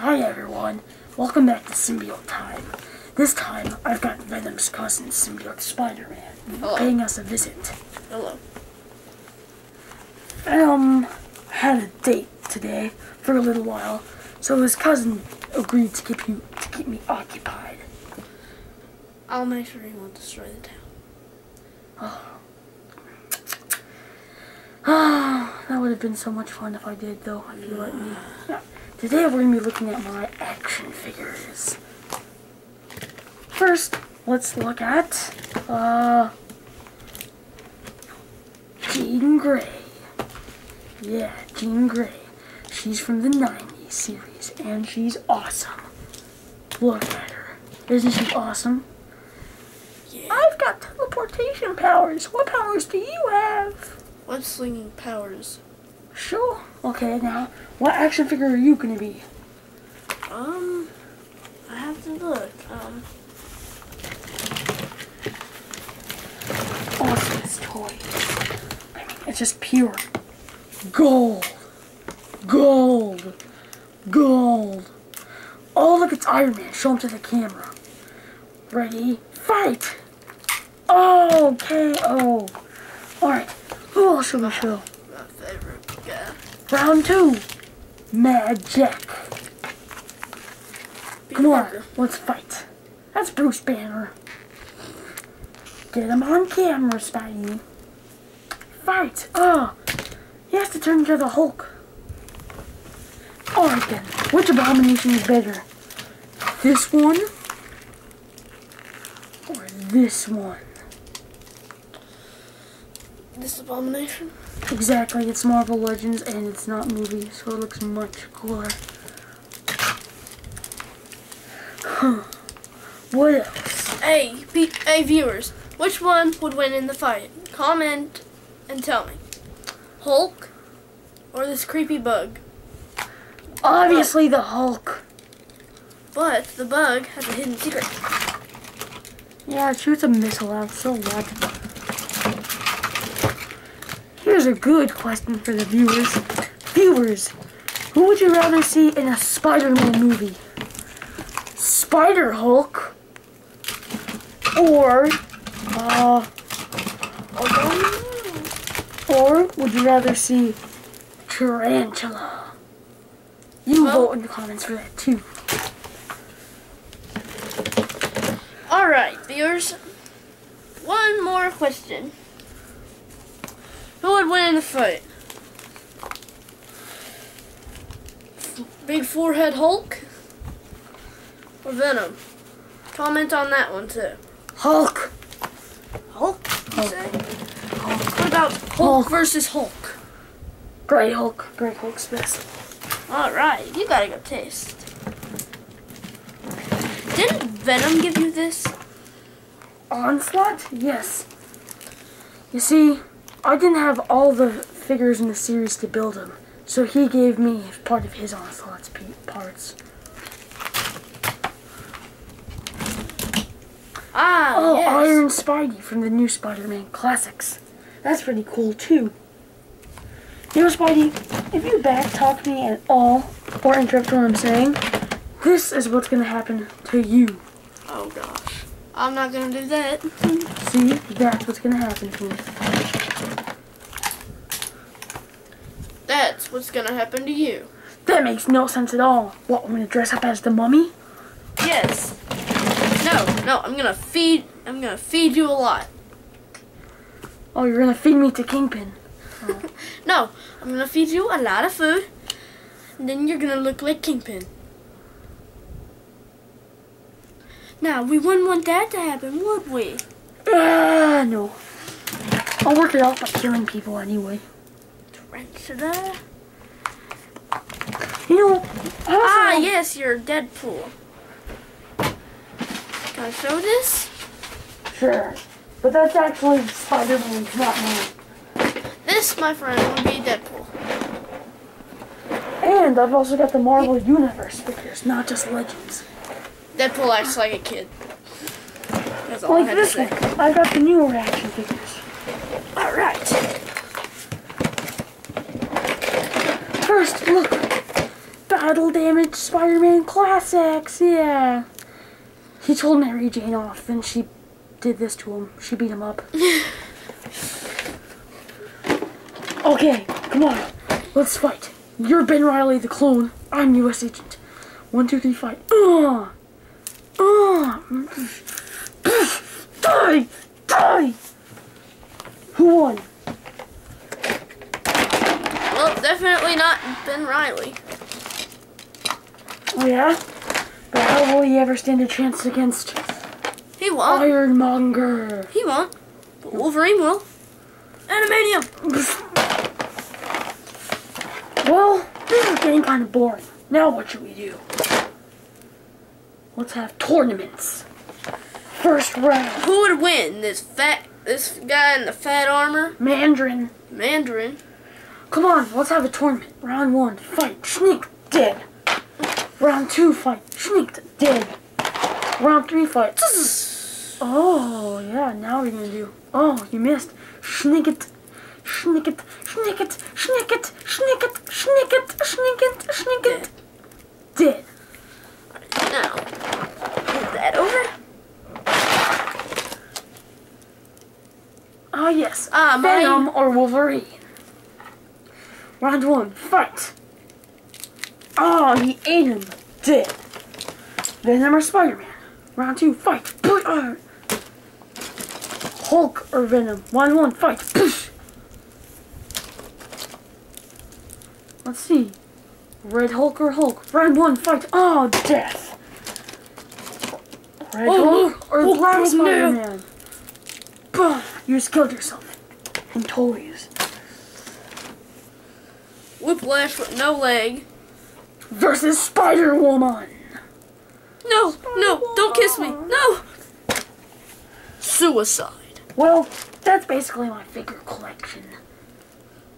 Hi everyone, welcome back to Symbiote Time. This time, I've got Venom's cousin, Symbiote Spider-Man, paying us a visit. Hello. Venom had a date today for a little while, so his cousin agreed to keep you to keep me occupied. I'll make sure he won't destroy the town. Ah, that would have been so much fun if I did, though. If you let me. Yeah. Today we're gonna be looking at my action figures. First, let's look at uh Jean Grey. Yeah, Jean Grey. She's from the '90s series, and she's awesome. Look at her. Isn't she awesome? Yeah. I've got teleportation powers. What powers do you have? I'm slinging powers? Sure. Okay, now, what action figure are you gonna be? Um, I have to look. Um, Awesome this toy. I mean, it's just pure gold. Gold. Gold. Oh, look, it's Iron Man. Show him to the camera. Ready? Fight! Oh, KO. Alright, who else should we show? Round two. Magic. Come on, let's fight. That's Bruce Banner. Get him on camera, Spidey. Fight! Oh, he has to turn into the Hulk. Alright then, which abomination is better? This one? Or this one? This abomination? Exactly, it's Marvel Legends and it's not movie, so it looks much cooler. Huh. What else? Hey, hey, viewers, which one would win in the fight? Comment and tell me. Hulk or this creepy bug? Obviously the Hulk. But the bug has a hidden secret. Yeah, it shoots a missile out, so what? Here's a good question for the viewers. Viewers, who would you rather see in a Spider-Man movie? Spider Hulk or uh or would you rather see Tarantula? You Well- vote in the comments for that too. Alright, viewers. One more question. Who would win in the fight? Big forehead Hulk or Venom? Comment on that one too. Hulk. Hulk, you Hulk. say? What about Hulk, Hulk. versus Hulk? Great Hulk. Great Hulk's best. Alright, you got a good taste. Didn't Venom give you this? Onslaught? Yes. You see, I didn't have all the figures in the series to build them, so he gave me part of his Onslaught's parts. Ah, Oh, yes. Iron Spidey from the new Spider-Man classics. That's pretty cool too. You know, Spidey, if you backtalk me at all or interrupt what I'm saying, this is what's gonna happen to you. Oh gosh. I'm not gonna do that. See, that's what's gonna happen to me. That's what's gonna happen to you. That makes no sense at all. What, I'm gonna dress up as the mummy? Yes. No, no, I'm gonna feed I'm gonna feed you a lot. Oh, you're gonna feed me to Kingpin. No, I'm gonna feed you a lot of food. And then you're gonna look like Kingpin. Now, we wouldn't want that to happen, would we? Ah, no. Work it out by killing people anyway. Tarantula? You know, Ah, have- yes, you're Deadpool. Can I show this? Sure. But that's actually Spider-Man, not me. This, my friend, would be Deadpool. And I've also got the Marvel Universe figures, not just Legends. Deadpool acts like a kid. That's all I Like had to this say. one. I've got the newer action figures. Alright. First, look. battle damage Spider-Man classics. Yeah. He told Mary Jane off, and she did this to him. She beat him up. okay, come on. Let's fight. You're Ben Riley the clone. I'm U.S. Agent. One, two, three, fight. Uh, die! Die! Who won? Well, definitely not Ben Riley. Oh yeah? But how will he ever stand a chance against He won't. Iron Monger? He won't. But Wolverine will. Adamantium. Well, this is getting kind of boring. Now what should we do? Let's have tournaments. First round, Who would win? This fat, this guy in the fat armor, Mandarin. Mandarin. Come on, let's have a tournament. Round one, fight, sneak, dead. Round two, fight, sneak, dead. Round three, fight. Oh, yeah, now we're gonna do. Oh, you missed. Sneak it. Sneak it, sneak it, sneak it, sneak it, sneak it, sneak it, sneak it. Dead. Now, move that over. Ah, yes. Ah, Venom or Wolverine. Round one, fight. Oh, he ate him. Dead. Venom or Spider-Man. Round two, fight. Hulk or Venom. Round one, fight. Let's see. Red Hulk or Hulk. Round one, fight. Oh, death. Red Oh, Hulk or Hulk Black. Spider-Man. You just killed yourself. And toys. Whiplash with no leg. Versus Spider-Woman. No, no, don't kiss me. No. Suicide. Well, that's basically my figure collection.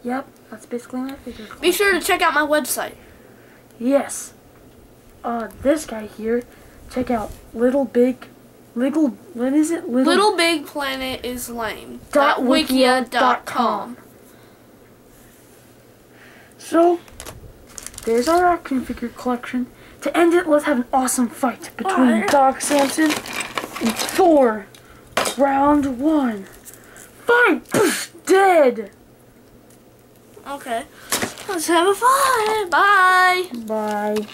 Yep, that's basically my figure collection. Be sure to check out my website. Yes. Uh, this guy here, check out Little Big, Little, what is it? Little Big Planet is lame. Dot wikia dot com. So, there's our action figure collection. To end it, let's have an awesome fight between Alright. Doc Samson and Thor. Round one. Fight! Dead! Okay. Let's have a fight! Bye. Bye.